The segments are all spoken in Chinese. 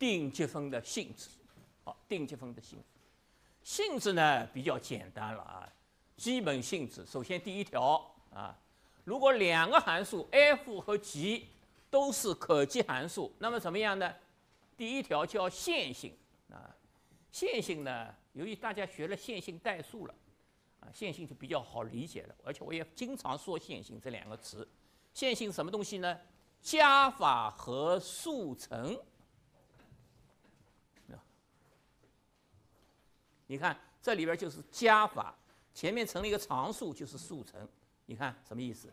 定积分的性质。好，定积分的性质，性质呢比较简单了啊。基本性质，首先第一条啊，如果两个函数 f 和 g 都是可积函数，那么怎么样呢？第一条叫线性啊。线性呢，由于大家学了线性代数了，啊，线性就比较好理解了。而且我也经常说线性这两个词。线性什么东西呢？加法和速乘。你看这里边就是加法，前面乘了一个常数就是速乘。你看什么意思？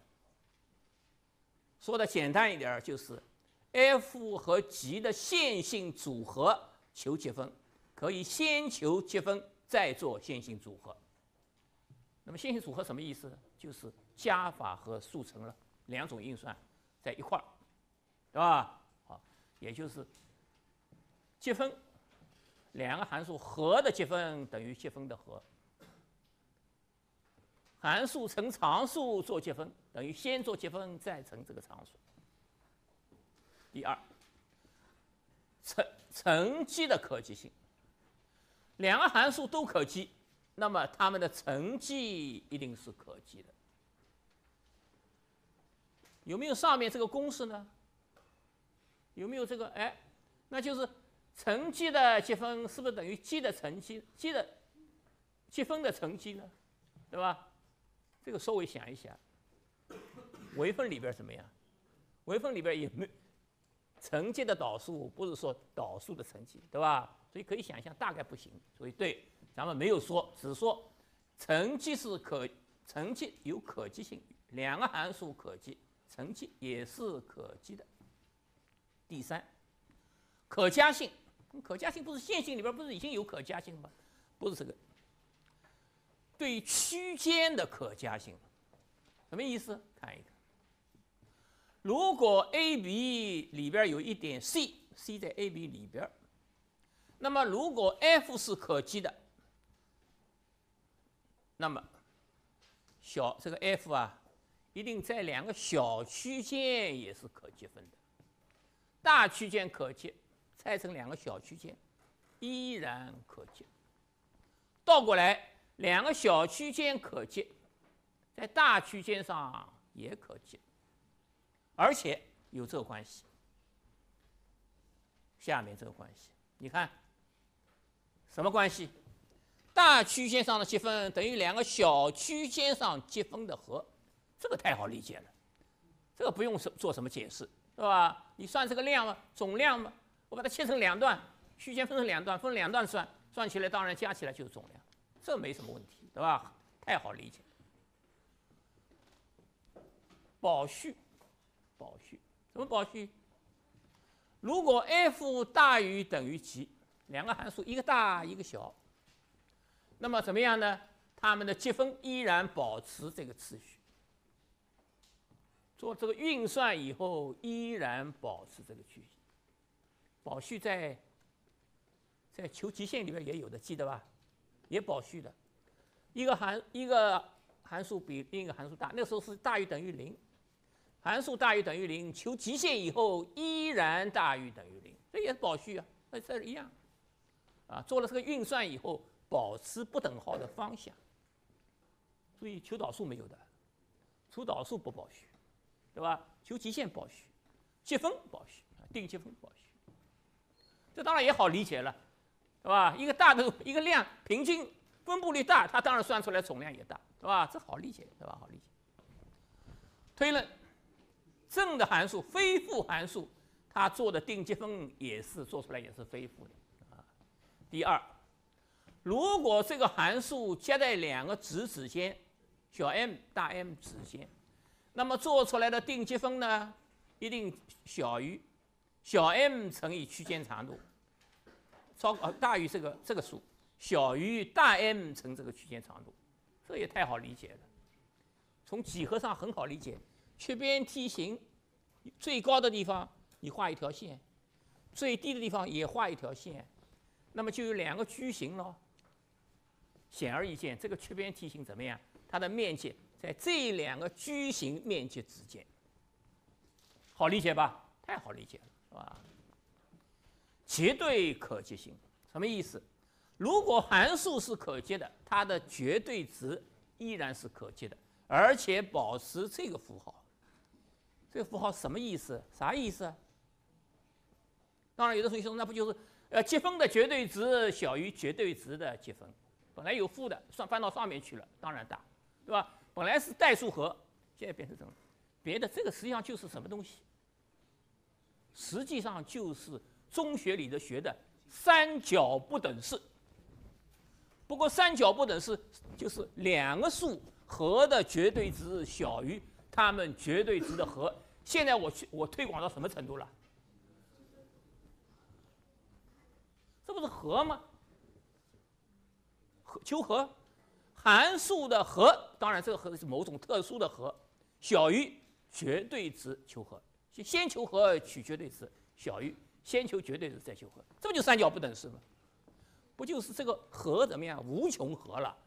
说的简单一点就是 f 和 g 的线性组合求积分，可以先求积分再做线性组合。那么线性组合什么意思？就是加法和速乘了。两种运算在一块儿，对吧？好，也就是积分，两个函数和的积分等于积分的和。函数乘常数做积分，等于先做积分再乘这个常数。第二，乘乘积的可积性，两个函数都可积，那么它们的乘积一定是可积的。有没有上面这个公式呢？有没有这个？哎，那就是乘积的积分是不是等于积的乘积？积的积分的乘积呢？对吧？这个稍微想一想，微分里边怎么样？微分里边也没乘积的导数，不是说导数的乘积，对吧？所以可以想象，大概不行。所以对，咱们没有说，只说乘积是可乘积有可积性，两个函数可积。乘积也是可积的。第三，可加性，可加性不是线性里边不是已经有可加性了吗？不是这个。对区间的可加性，什么意思？看一看。如果 a、b 里边有一点 c，c 在 a、b 里边，那么如果 f 是可积的，那么小这个 f 啊。一定在两个小区间也是可积分的，大区间可积，拆成两个小区间，依然可积。倒过来，两个小区间可积，在大区间上也可积，而且有这个关系。下面这个关系，你看，什么关系？大区间上的积分等于两个小区间上积分的和。这个太好理解了，这个不用什做什么解释，是吧？你算这个量嘛，总量嘛，我把它切成两段，区间分成两段，分两段算，算起来当然加起来就是总量，这没什么问题，对吧？太好理解。保序，保序，怎么保序？如果 f 大于等于 g，两个函数一个大一个小，那么怎么样呢？它们的积分依然保持这个次序。做这个运算以后，依然保持这个矩形。保序在在求极限里面也有的，记得吧？也保序的。一个函一个函数比另一个函数大，那时候是大于等于零。函数大于等于零，求极限以后依然大于等于零，这也是保序啊，那这是一样。啊，做了这个运算以后，保持不等号的方向。注意，求导数没有的，求导数不保序。对吧？求极限保序，积分保序啊，定积分保序，这当然也好理解了，是吧？一个大的一个量，平均分布率大，它当然算出来总量也大，是吧？这好理解，是吧？好理解。推论，正的函数、非负函数，它做的定积分也是做出来也是非负的啊。第二，如果这个函数夹在两个值之间，小 m 大 M 之间。那么做出来的定积分呢，一定小于小 m 乘以区间长度，超呃大于这个这个数，小于大 M 乘这个区间长度，这也太好理解了。从几何上很好理解，曲边梯形，最高的地方你画一条线，最低的地方也画一条线，那么就有两个矩形了。显而易见，这个曲边梯形怎么样？它的面积。在这两个矩形面积之间，好理解吧？太好理解了，啊？绝对可接性，什么意思？如果函数是可接的，它的绝对值依然是可接的，而且保持这个符号。这个符号什么意思？啥意思？当然，有的同学说，那不就是呃积分的绝对值小于绝对值的积分？本来有负的，算翻到上面去了，当然大，对吧？本来是代数和，现在变成这种别的，这个实际上就是什么东西？实际上就是中学里的学的三角不等式。不过三角不等式就是两个数和的绝对值小于它们绝对值的和。现在我去我推广到什么程度了？这不是和吗？和求和，函数的和，当然这个和是某种特殊的和，小于绝对值求和。先先求和取绝对值小于先求绝对值再求和，这不就三角不等式吗？不就是这个和怎么样？无穷和了，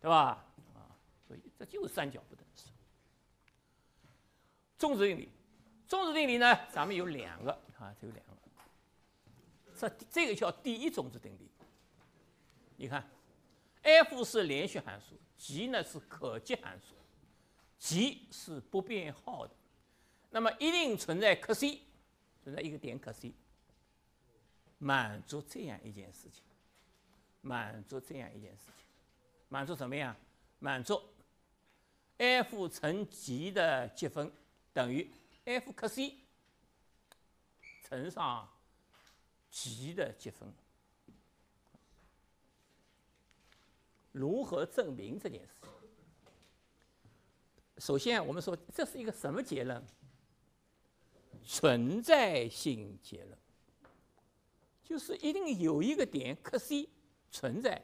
对吧？啊，所以这就是三角不等式。中值定理，中值定理呢，咱们有两个啊，有两个。这这个叫第一中子定理。你看，f 是连续函数，g 呢是可积函数，g 是不变号的，那么一定存在可 c，存在一个点可 c，满足这样一件事情。满足这样一件事情，满足什么呀？满足 f 乘 g 的积分等于 f 克 c 乘上 g 的积分。如何证明这件事情？首先，我们说这是一个什么结论？存在性结论，就是一定有一个点克 c。存在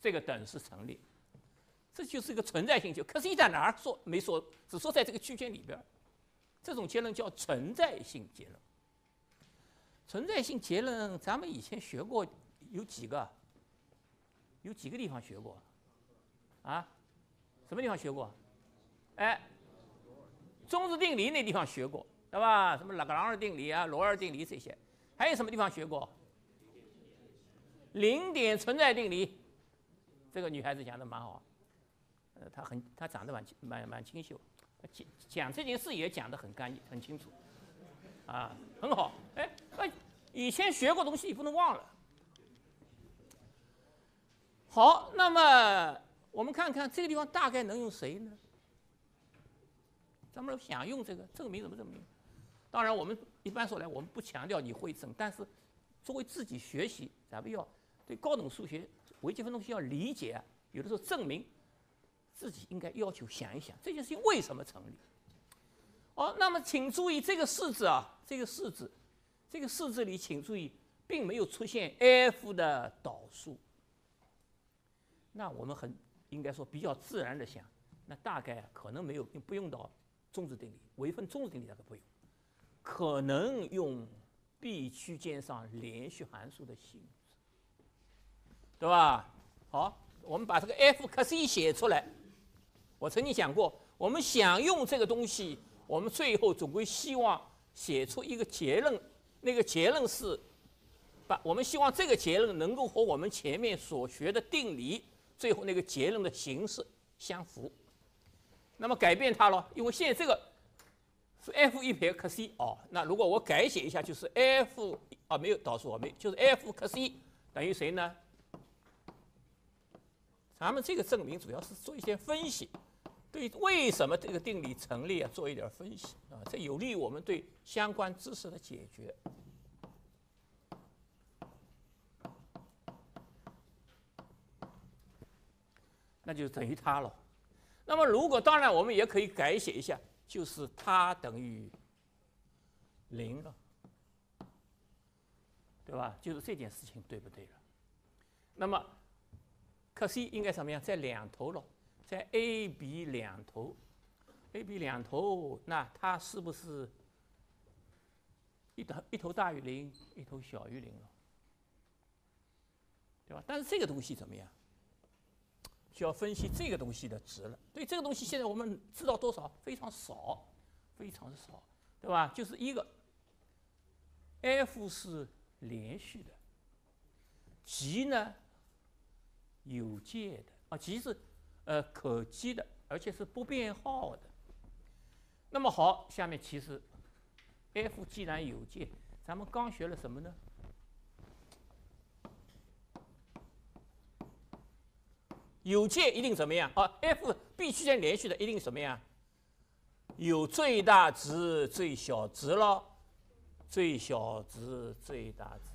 这个等式成立，这就是一个存在性就可是你在哪儿说没说？只说在这个区间里边这种结论叫存在性结论。存在性结论，咱们以前学过有几个？有几个地方学过？啊？什么地方学过？哎，中子定理那地方学过，对吧？什么拉格朗日定理啊、罗尔定理这些，还有什么地方学过？零点存在定理，这个女孩子讲的蛮好，呃，她很她长得蛮蛮蛮清秀，讲讲这件事也讲得很干净很清楚，啊，很好，哎，哎，以前学过东西你不能忘了。好，那么我们看看这个地方大概能用谁呢？咱们想用这个证明怎么证明？当然我们一般说来，我们不强调你会证，但是作为自己学习，咱们要。对高等数学微积分东西要理解，有的时候证明自己应该要求想一想这件事情为什么成立。哦，那么请注意这个式子啊，这个式子，这个式子里请注意，并没有出现 f 的导数。那我们很应该说比较自然的想，那大概可能没有不用到中子定理，微分中子定理大概不用，可能用 B 区间上连续函数的性。对吧？好，我们把这个 f 克 c 写出来。我曾经讲过，我们想用这个东西，我们最后总归希望写出一个结论。那个结论是，把我们希望这个结论能够和我们前面所学的定理最后那个结论的形式相符。那么改变它了，因为现在这个是 f 一撇克 c 哦。那如果我改写一下，就是 f 啊没有导数，没就是 f 克 c 等于谁呢？咱们这个证明主要是做一些分析，对为什么这个定理成立啊，做一点分析啊，这有利于我们对相关知识的解决。那就等于它了。那么如果当然我们也可以改写一下，就是它等于零了，对吧？就是这件事情对不对了？那么。可 c 应该什么样？在两头了，在 a、b 两头，a、b 两头，那它是不是一头一头大于零，一头小于零了？对吧？但是这个东西怎么样？需要分析这个东西的值了。对这个东西，现在我们知道多少？非常少，非常的少，对吧？就是一个 f 是连续的。极呢，有界的啊，极是呃可积的，而且是不变号的。那么好，下面其实 f 既然有界，咱们刚学了什么呢？有界一定怎么样啊？f 必须间连续的，一定什么样？有最大值、最小值了，最小值、最大值。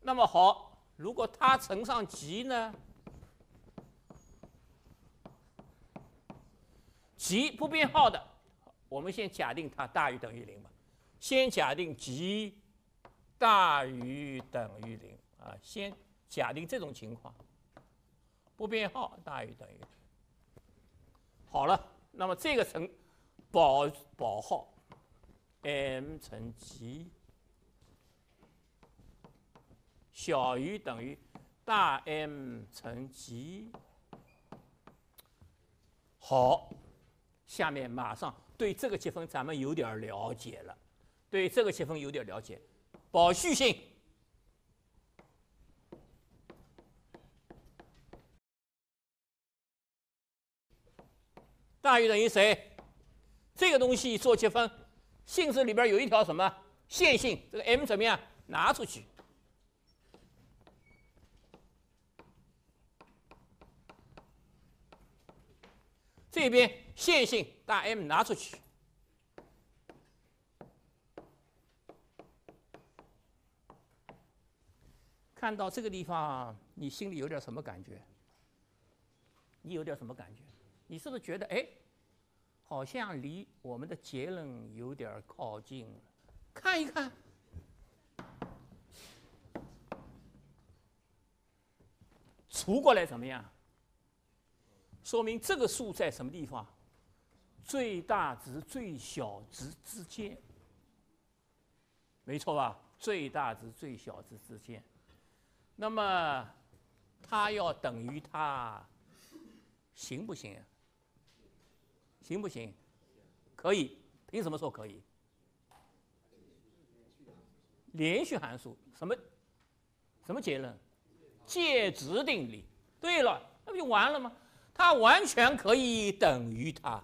那么好。如果它乘上极呢？极不变号的，我们先假定它大于等于零吧。先假定极大于等于零啊，先假定这种情况，不变号大于等于。好了，那么这个乘保保号 m 乘 g，。小于等于大 M 乘 g。好，下面马上对这个积分咱们有点了解了，对这个积分有点了解。保序性大于等于谁？这个东西做积分，性质里边有一条什么线性？这个 M 怎么样？拿出去。这边线性大 M 拿出去，看到这个地方，你心里有点什么感觉？你有点什么感觉？你是不是觉得哎，好像离我们的结论有点靠近了？看一看，除过来怎么样？说明这个数在什么地方？最大值、最小值之间，没错吧？最大值、最小值之间，那么它要等于它，行不行？行不行？可以。凭什么说可以？连续函数什么？什么结论？介值定理。对了，那不就完了吗？它完全可以等于它，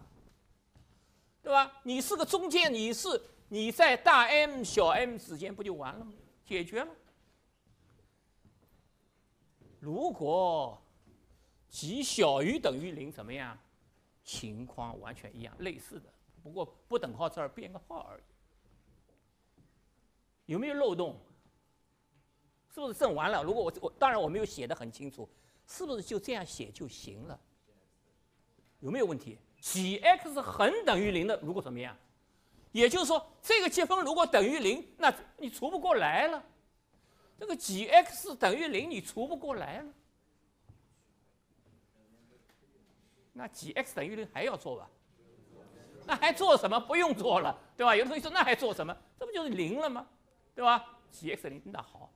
对吧？你是个中间，你是你在大 M 小 m 之间不就完了吗？解决了。如果极小于等于零，怎么样？情况完全一样，类似的，不过不等号这儿变个号而已。有没有漏洞？是不是证完了？如果我我当然我没有写的很清楚，是不是就这样写就行了？有没有问题？几 x 恒等于零的，如果怎么样？也就是说，这个积分如果等于零，那你除不过来了。这个几 x 等于零，你除不过来了。那几 x 等于零还要做吧？那还做什么？不用做了，对吧？有的同学说，那还做什么？这不就是零了吗？对吧？几 x 零，那好，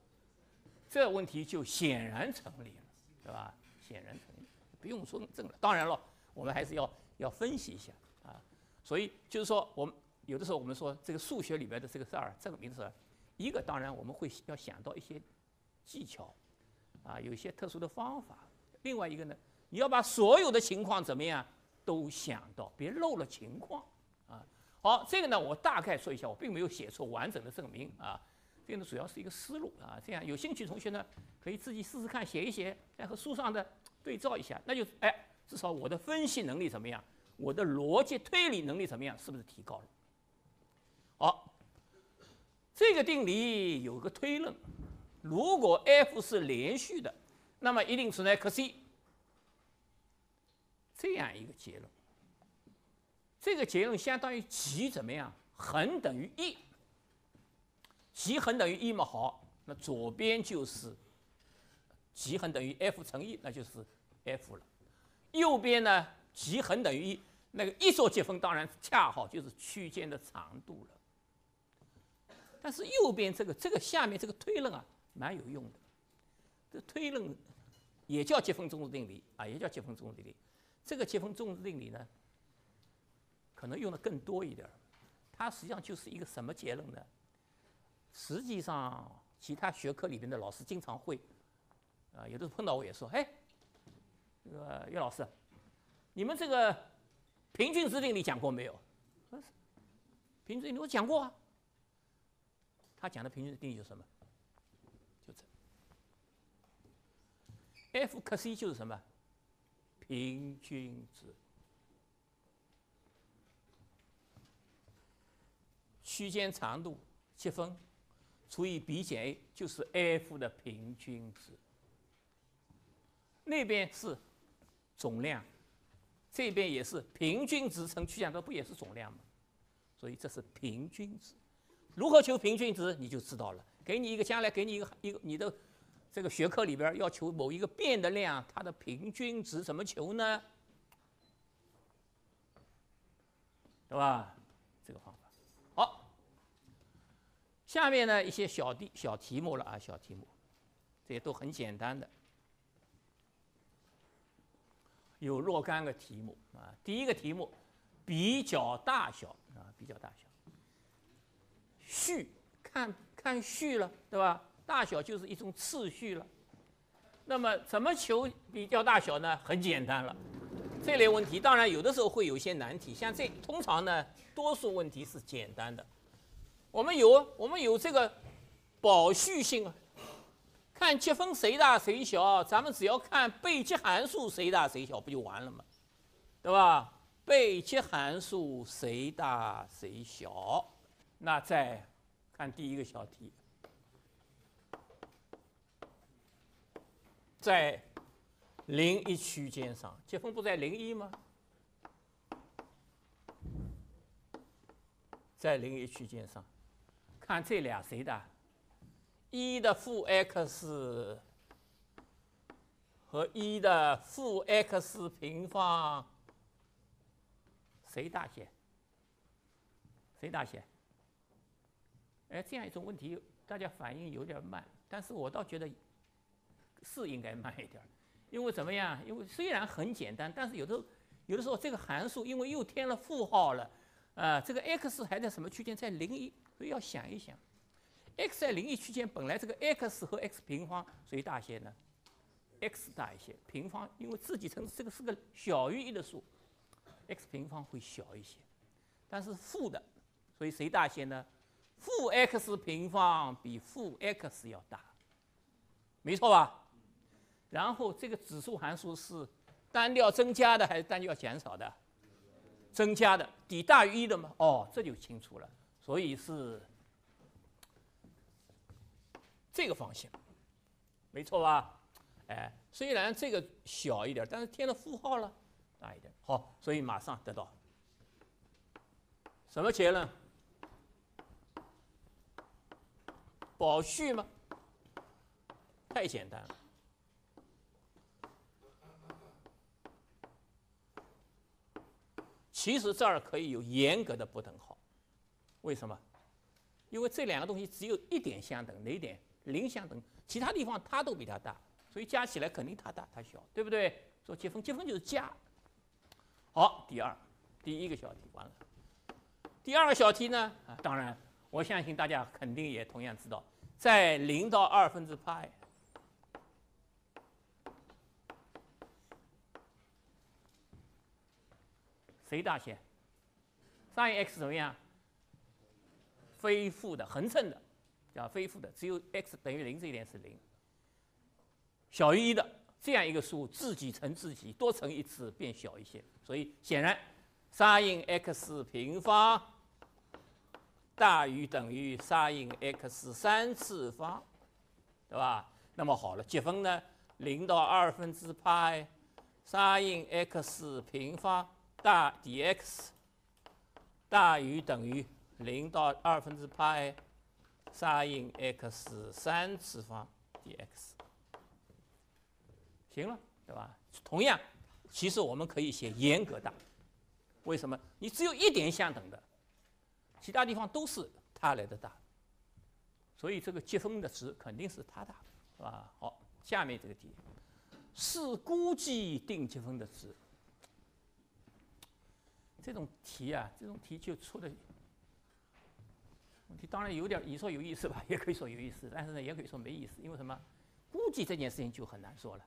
这问题就显然成立了，对吧？显然成立，不用说证了。当然了。我们还是要要分析一下啊，所以就是说，我们有的时候我们说这个数学里边的这个事儿，证明是一个，当然我们会要想到一些技巧啊，有一些特殊的方法。另外一个呢，你要把所有的情况怎么样都想到，别漏了情况啊。好，这个呢我大概说一下，我并没有写出完整的证明啊，这个呢主要是一个思路啊。这样有兴趣同学呢可以自己试试看，写一写，再和书上的对照一下，那就哎。至少我的分析能力怎么样？我的逻辑推理能力怎么样？是不是提高了？好，这个定理有个推论：如果 f 是连续的，那么一定存在可 c 这样一个结论。这个结论相当于极怎么样？恒等于一。极恒等于一嘛？好，那左边就是极恒等于 f 乘一，那就是 f 了。右边呢，极恒等于一，那个一做积分当然恰好就是区间的长度了。但是右边这个这个下面这个推论啊，蛮有用的。这推论也叫积分中值定理啊，也叫积分中值定理。这个积分中值定理呢，可能用的更多一点儿。它实际上就是一个什么结论呢？实际上其他学科里边的老师经常会，啊，有的时候碰到我也说，哎，这个岳老师，你们这个平均值定理讲过没有？平均定理我讲过啊。他讲的平均值定义就是什么？就这，F 克 C 就是什么？平均值。区间长度积分除以 b 减 a 就是 f 的平均值。那边是总量，这边也是平均值乘区间长，不也是总量吗？所以这是平均值。如何求平均值，你就知道了。给你一个将来给你一个一个你的这个学科里边要求某一个变的量，它的平均值怎么求呢？对吧？这个方法好。下面呢一些小题小题目了啊，小题目，这些都很简单的，有若干个题目啊。第一个题目，比较大小啊，比较大小，序看看序了，对吧？大小就是一种次序了。那么怎么求比较大小呢？很简单了，这类问题当然有的时候会有些难题，像这通常呢，多数问题是简单的。我们有，我们有这个保序性啊，看积分谁大谁小，咱们只要看被积函数谁大谁小，不就完了吗？对吧？被积函数谁大谁小，那再看第一个小题，在零一区间上，积分不在零一吗？在零一区间上。看这俩谁大？一的负 x 和一的负 x 平方，谁大些？谁大些？哎，这样一种问题，大家反应有点慢，但是我倒觉得是应该慢一点，因为怎么样？因为虽然很简单，但是有的有的时候这个函数因为又添了负号了，啊，这个 x 还在什么区间？在零一。所以要想一想，x 在零一区间，本来这个 x 和 x 平方谁大些呢？x 大一些，平方因为自己乘这个是个小于一的数，x 平方会小一些。但是负的，所以谁大些呢？负 x 平方比负 x 要大，没错吧？然后这个指数函数是单调增加的还是单调减少的？增加的，底大于一的吗？哦，这就清楚了。所以是这个方向，没错吧？哎，虽然这个小一点，但是添了负号了，大一点。好，所以马上得到什么结论？保序吗？太简单了。其实这儿可以有严格的不等号。为什么？因为这两个东西只有一点相等，哪一点？零相等，其他地方它都比它大，所以加起来肯定它大它小，对不对？说积分，积分就是加。好，第二，第一个小题完了。第二个小题呢？啊，当然，我相信大家肯定也同样知道，在零到二分之派，谁大些？sin x 怎么样？非负的横称的，叫非负的，只有 x 等于零这一点是零，小于一的这样一个数，自己乘自己多乘一次变小一些，所以显然 sin x 平方大于等于 sin x 三次方，对吧？那么好了，积分呢？零到二分之派 sin x 平方大 dx 大于等于。零到二分之派 sin x 三次方 dx，行了，对吧？同样，其实我们可以写严格大，为什么？你只有一点相等的，其他地方都是它来的大，所以这个积分的值肯定是它大，是吧？好，下面这个题是估计定积分的值，这种题啊，这种题就出的。问题当然有点，你说有意思吧，也可以说有意思，但是呢，也可以说没意思，因为什么？估计这件事情就很难说了。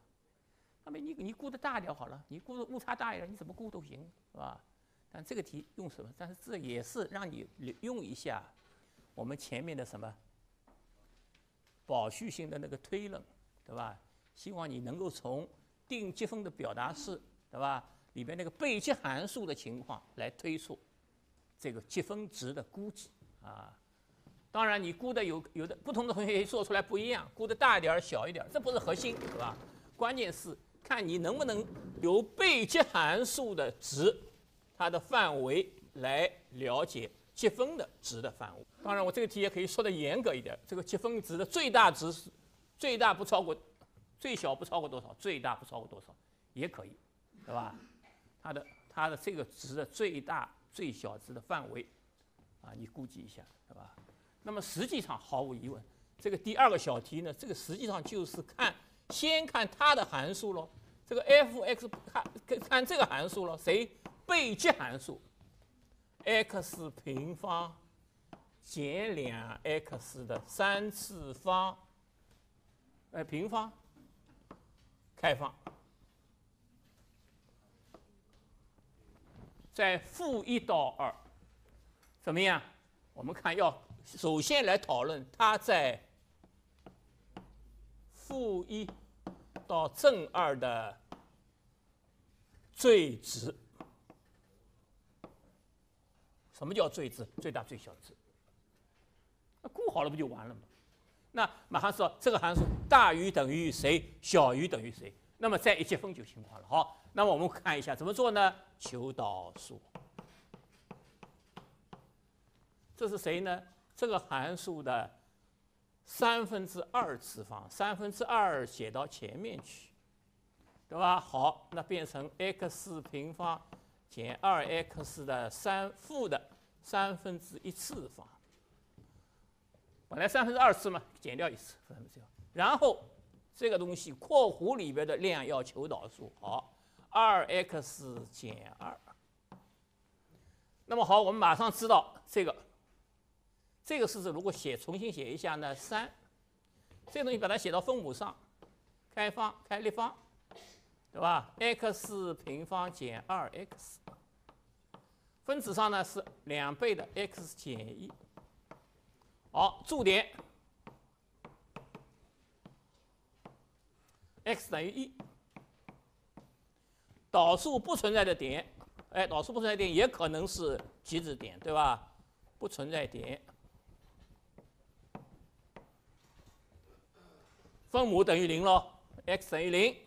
那么你你估的大一点好了，你估的误差大一点，你怎么估都行，是吧？但这个题用什么？但是这也是让你用一下我们前面的什么保序性的那个推论，对吧？希望你能够从定积分的表达式，对吧？里边那个被积函数的情况来推出这个积分值的估计啊。当然，你估的有有的不同的同学做出来不一样，估的大一点、小一点，这不是核心，是吧？关键是看你能不能由被积函数的值它的范围来了解积分的值的范围。当然，我这个题也可以说的严格一点，这个积分值的最大值是最大不超过，最小不超过多少？最大不超过多少？也可以，对吧？它的它的这个值的最大最小值的范围，啊，你估计一下，对吧？那么实际上毫无疑问，这个第二个小题呢，这个实际上就是看先看它的函数喽，这个 f(x) 看看这个函数喽，谁被积函数，x 平方减两 x 的三次方，哎，平方开放。在负一到二，怎么样？我们看，要首先来讨论它在负一到正二的最值。什么叫最值？最大、最小值。那估好了不就完了吗？那马上说这个函数大于等于谁，小于等于谁？那么再一积分就情况了。好。那么我们看一下怎么做呢？求导数，这是谁呢？这个函数的三分之二次方，三分之二写到前面去，对吧？好，那变成 x 平方减二 x 的三负的三分之一次方。本来三分之二次嘛，减掉一次，然后这个东西括弧里边的量要求导数，好。二 x 减二，那么好，我们马上知道这个，这个式子如果写重新写一下呢？三，这东西把它写到分母上，开方开立方，对吧？x 平方减二 x，分子上呢是两倍的 x 减一，好，注点，x 等于一。导数不存在的点，哎，导数不存在点也可能是极值点，对吧？不存在点，分母等于零喽，x 等于零，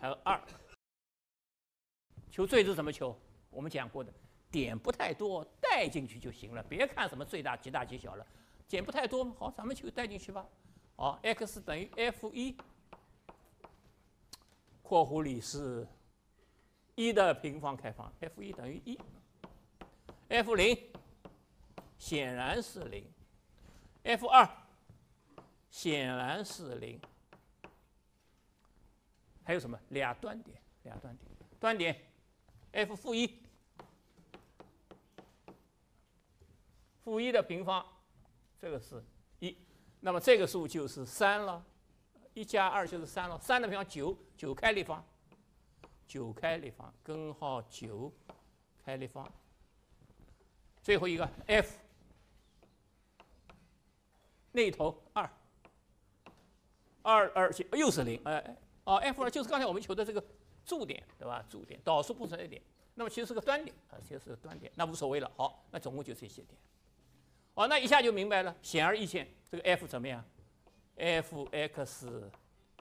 还有二。求最值怎么求？我们讲过的，点不太多，带进去就行了，别看什么最大、极大、极小了，点不太多，好，咱们就带进去吧。好，x 等于 f 一。括弧里是一的平方开方，f 一等于一，f 零显然是零，f 二显然是零，还有什么俩端点？俩端点，端点 f 负一，负一的平方，这个是一，那么这个数就是三了。一加二就是三了，三的平方九，九开立方，九开立方，根号九开立方。最后一个 f 那头二，二二且又是零，哎哎，哦，f 二就是刚才我们求的这个驻点，对吧？驻点，导数不存在点，那么其实是个端点啊，其实是个端点，那无所谓了。好，那总共就这些点。哦，那一下就明白了，显而易见，这个 f 怎么样？f(x)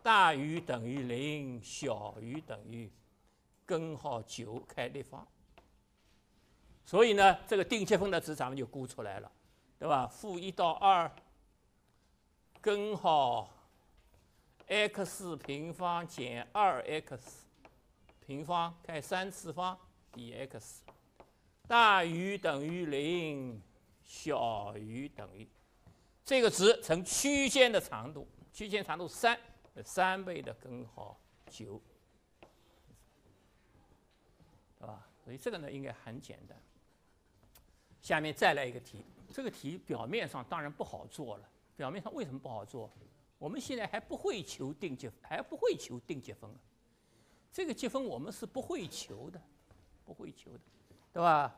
大于等于零，小于等于根号九开立方。所以呢，这个定积分的值咱们就估出来了，对吧？负一到二根号 x 平方减二 x 平方开三次方 dx 大于等于零，小于等于。这个值乘区间的长度，区间长度三，三倍的根号九，对吧？所以这个呢应该很简单。下面再来一个题，这个题表面上当然不好做了。表面上为什么不好做？我们现在还不会求定积，还不会求定积分。这个积分我们是不会求的，不会求的，对吧？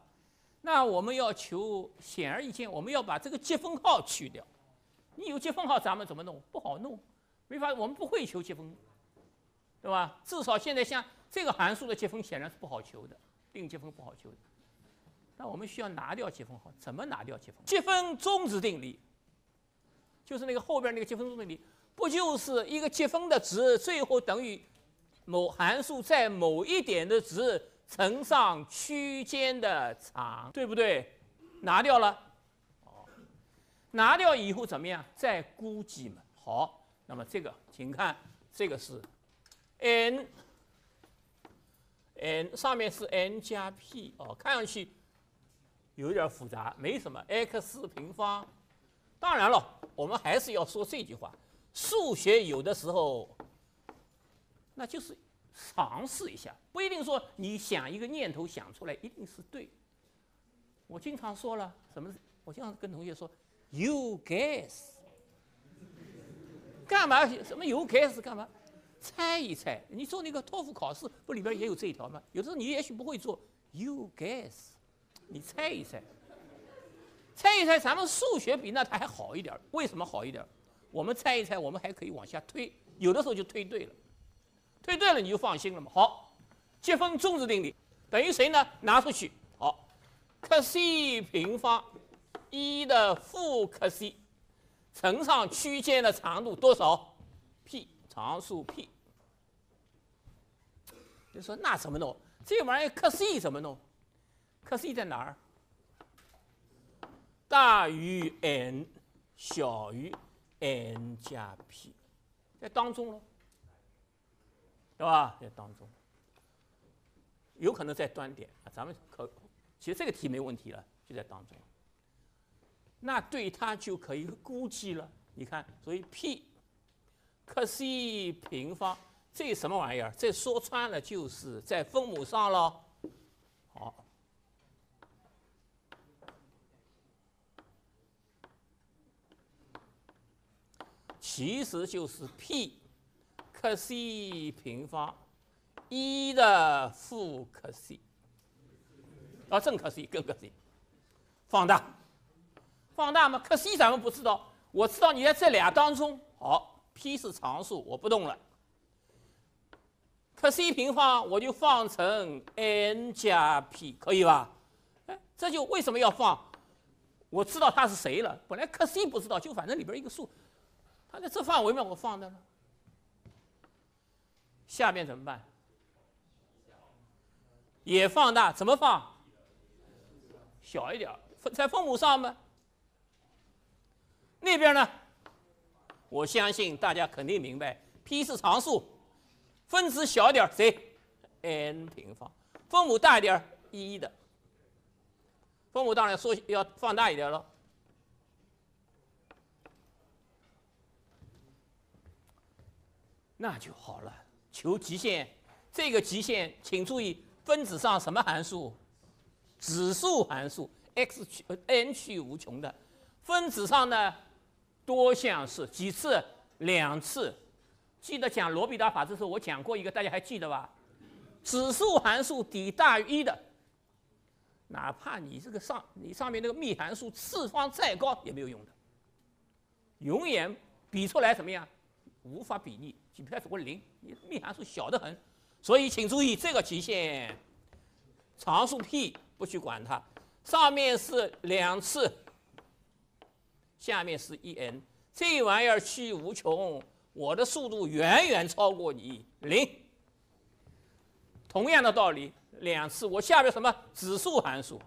那我们要求，显而易见，我们要把这个积分号去掉。你有积分号，咱们怎么弄？不好弄，没法，我们不会求积分，对吧？至少现在像这个函数的积分显然是不好求的，定积分不好求的。那我们需要拿掉积分号，怎么拿掉积分？积分终值定理，就是那个后边那个积分终值定理，不就是一个积分的值最后等于某函数在某一点的值乘上区间的长，对不对？拿掉了，哦，拿掉以后怎么样？再估计嘛。好，那么这个，请看，这个是 n，n 上面是 n 加 p，哦，看上去。有点复杂，没什么。x 平方，当然了，我们还是要说这句话：数学有的时候，那就是尝试一下，不一定说你想一个念头想出来一定是对。我经常说了什么？我经常跟同学说：“You guess。”干嘛？什么 “You guess” 干嘛？猜一猜。你做那个托福考试，不里边也有这一条吗？有的时候你也许不会做，“You guess”。你猜一猜，猜一猜，咱们数学比那它还好一点为什么好一点我们猜一猜，我们还可以往下推，有的时候就推对了，推对了你就放心了嘛。好，积分中值定理等于谁呢？拿出去。好，克 c 平方一的负克 c 乘上区间的长度多少？p 常数 p。就说那怎么弄？这玩意儿克 c 怎么弄？克 c 在哪儿？大于 n，小于 n 加 p，在当中喽，对吧？在当中，有可能在端点啊。咱们可其实这个题没问题了，就在当中。那对它就可以估计了。你看，所以 p 克 c 平方，这什么玩意儿？这说穿了就是在分母上了。好。其实就是 p 克 c 平方一的负克 c，啊正克 c 更克 c，放大，放大吗？克 c 咱们不知道，我知道你在这俩当中，好，p 是常数，我不动了，克 c 平方我就放成 n 加 p，可以吧？哎，这就为什么要放？我知道它是谁了，本来克 c 不知道，就反正里边一个数。它在这范围嘛，我放的了。下面怎么办？也放大，怎么放？小一点，在分母上吗？那边呢？我相信大家肯定明白，p 是常数，分子小点谁？n 平方，分母大一点一的，分母当然缩要放大一点了。那就好了。求极限，这个极限，请注意，分子上什么函数？指数函数，x 趋 n 趋无穷的。分子上呢，多项式，几次？两次。记得讲罗比达法的时候，我讲过一个，大家还记得吧？指数函数底大于一的，哪怕你这个上你上面那个幂函数次方再高也没有用的，永远比出来怎么样？无法比拟。几派是过零，你幂函数小得很，所以请注意这个极限，常数 p 不去管它，上面是两次，下面是 e^n，这玩意儿趋无穷，我的速度远远超过你零。同样的道理，两次我下边什么指数函数。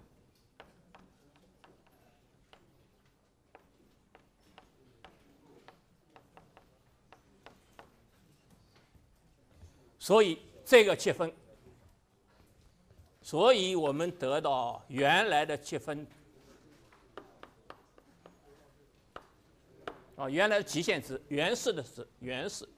所以这个积分，所以我们得到原来的积分啊，原来的极限值，原始的值，原始。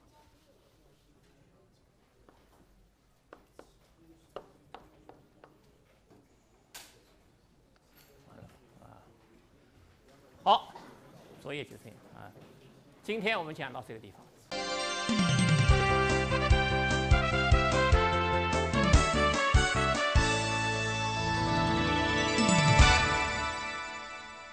好，作业就这样啊。今天我们讲到这个地方。